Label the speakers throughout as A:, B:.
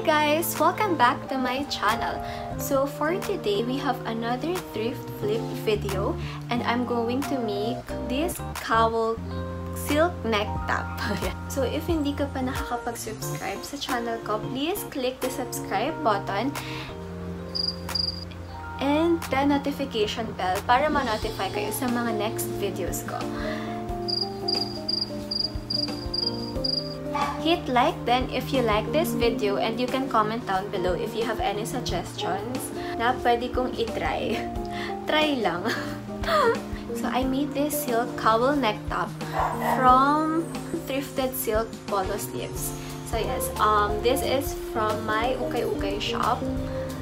A: Hi guys! Welcome back to my channel. So for today, we have another thrift flip video and I'm going to make this cowl silk neck top. so if hindi ka pa nakakapag-subscribe sa channel ko, please click the subscribe button and the notification bell para ma-notify kayo sa mga next videos ko. Hit like then if you like this video and you can comment down below if you have any suggestions na pwede kong itry. Try lang. so I made this silk cowl neck top from thrifted silk polo sleeves. So yes, um, this is from my ukay-ukay shop.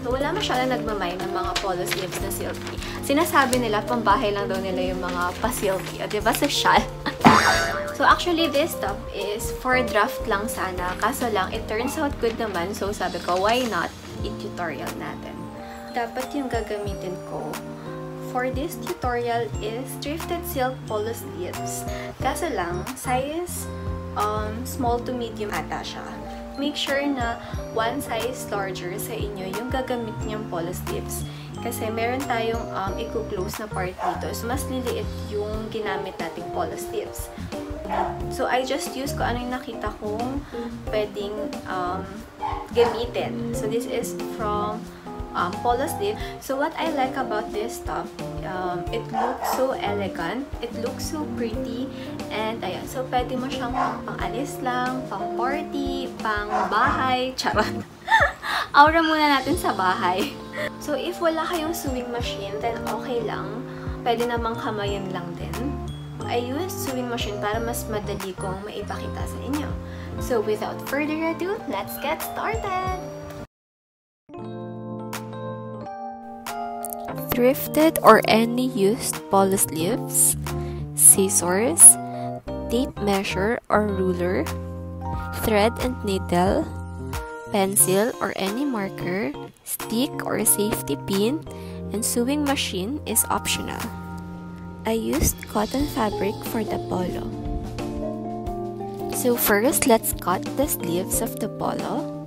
A: So, wala masyadong nagmamay ng mga polo sleeves na silky. Sinasabi nila, pambahay lang daw nila yung mga pa-silky. O, diba? Shawl. so, actually, this top is for draft lang sana. Kaso lang, it turns out good naman. So, sabi ko, why not i-tutorial natin? Dapat yung gagamitin ko for this tutorial is thrifted silk polo sleeves. Kaso lang, size um, small to medium ata siya make sure na one size larger sa inyo yung gagamit niyong polo sleeves. Kasi meron tayong um, i-close na part dito. So, mas liliit yung ginamit nating polo sleeves. So, I just use ko ano yung nakita kong pwedeng um, gamitin. So, this is from um, polo sleeve. So, what I like about this top, um, it looks so elegant, it looks so pretty, and ayan, so pwede mo siyang pang pangalis lang, pang party, pang bahay, charot. Aura muna natin sa bahay. So, if wala kayong sewing machine, then okay lang. Pwede namang kamayan lang din. I use sewing machine para mas madali kong maipakita sa inyo. So, without further ado, let's get started! thrifted or any used polo sleeves, scissors, tape measure or ruler, thread and needle, pencil or any marker, stick or safety pin, and sewing machine is optional. I used cotton fabric for the polo. So first, let's cut the sleeves of the polo.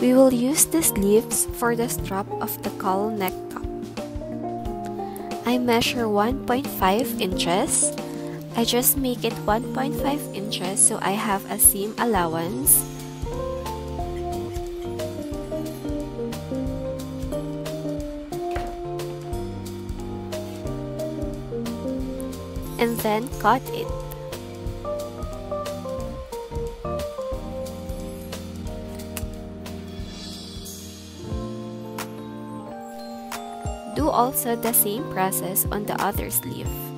A: We will use the sleeves for the strap of the cowl neck top. I measure 1.5 inches. I just make it 1.5 inches so I have a seam allowance. And then cut it. Do also the same process on the other sleeve.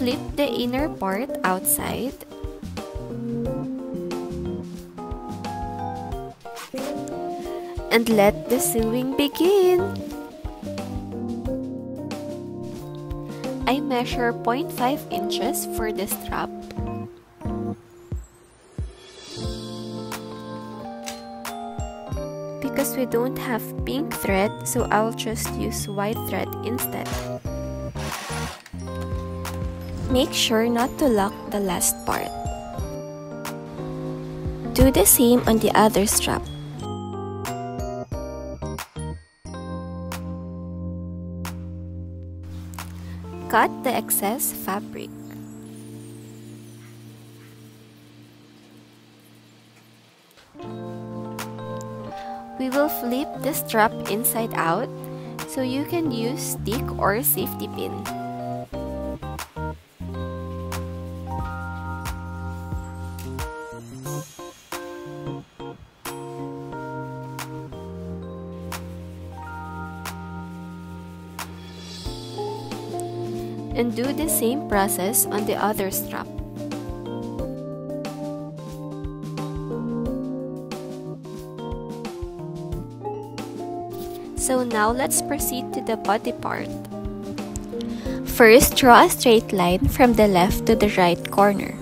A: Flip the inner part outside and let the sewing begin. I measure 0.5 inches for the strap. Because we don't have pink thread, so I'll just use white thread instead. Make sure not to lock the last part. Do the same on the other strap. Cut the excess fabric. We will flip the strap inside out so you can use stick or safety pin. And do the same process on the other strap. So now let's proceed to the body part. First, draw a straight line from the left to the right corner.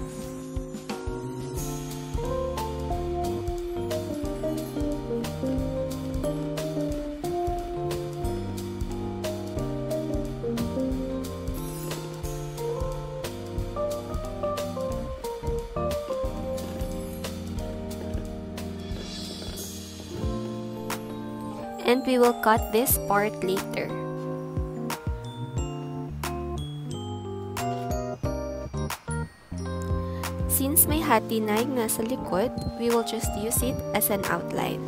A: And we will cut this part later. Since may hati na yung nasa likod, we will just use it as an outline.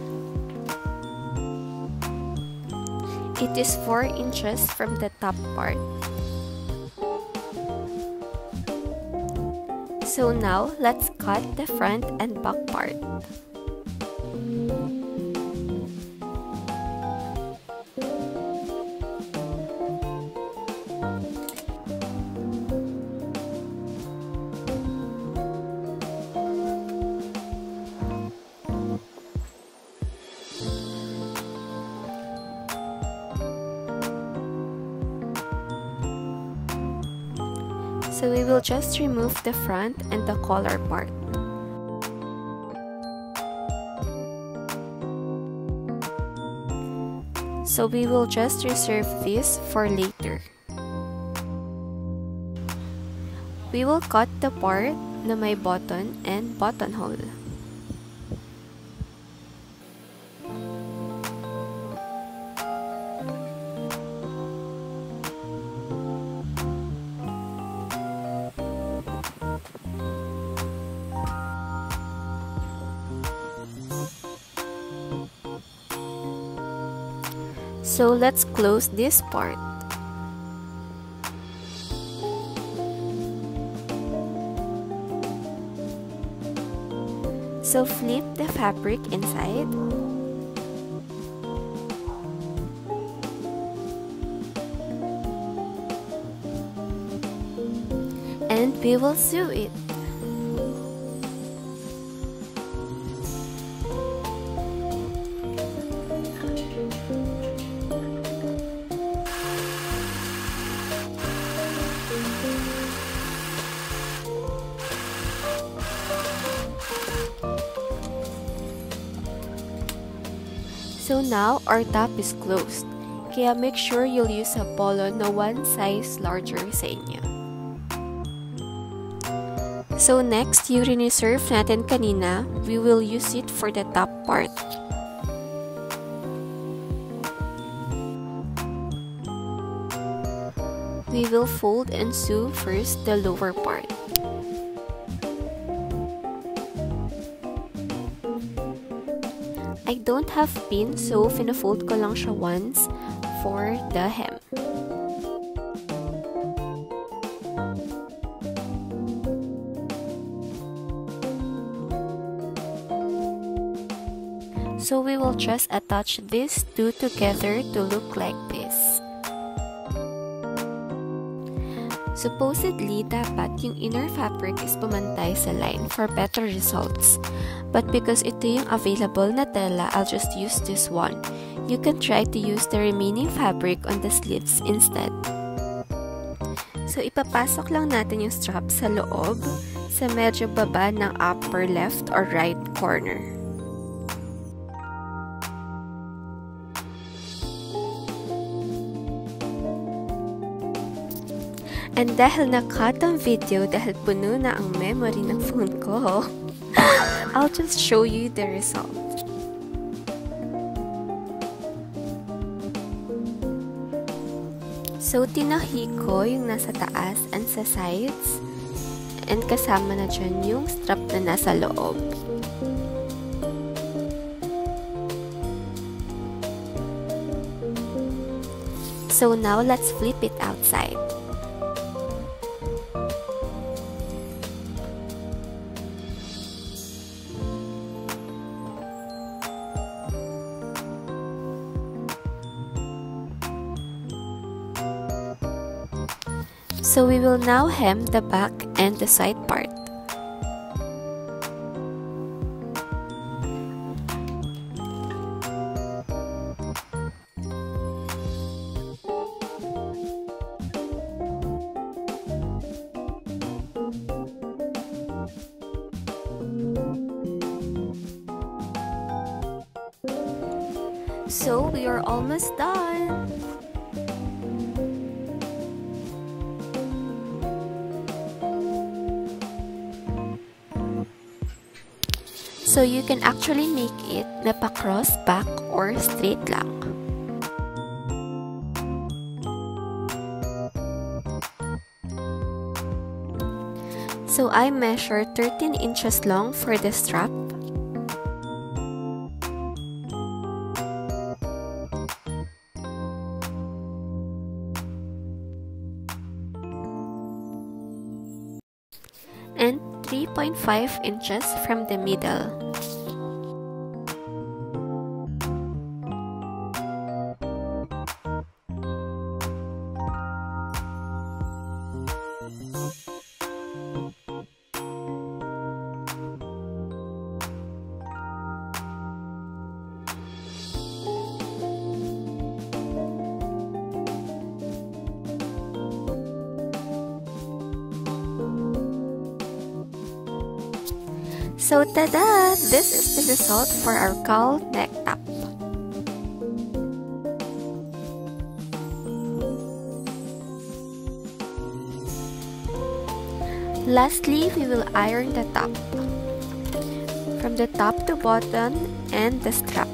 A: It is 4 inches from the top part. So now, let's cut the front and back part. So we will just remove the front and the collar part. So we will just reserve this for later. We will cut the part na may button and buttonhole. So let's close this part. So flip the fabric inside. And we will sew it. So now, our top is closed. Kaya make sure you'll use a polo na one size larger sa inyo. So next, yung reserve natin kanina, we will use it for the top part. We will fold and sew first the lower part. Don't have pin so fina-fold ko lang siya once for the hem. So we will just attach these two together to look like this. Supposedly, dapat yung inner fabric is pumantay sa line for better results. But because ito yung available na tela, I'll just use this one. You can try to use the remaining fabric on the sleeves instead. So, ipapasok lang natin yung strap sa loob sa medyo baba ng upper left or right corner. And dahil na-cut ang video dahil puno na ang memory ng phone ko, I'll just show you the result. So, tinahi ko yung nasa taas and sa sides. And kasama na dyan yung strap na nasa loob. So now, let's flip it outside. So we will now hem the back and the side part. So we are almost done! So you can actually make it na pa-cross back or straight lang. So I measure 13 inches long for the strap. 3.5 inches from the middle. So tada! This is the result for our cowl neck top. Lastly, we will iron the top. From the top to bottom and the strap.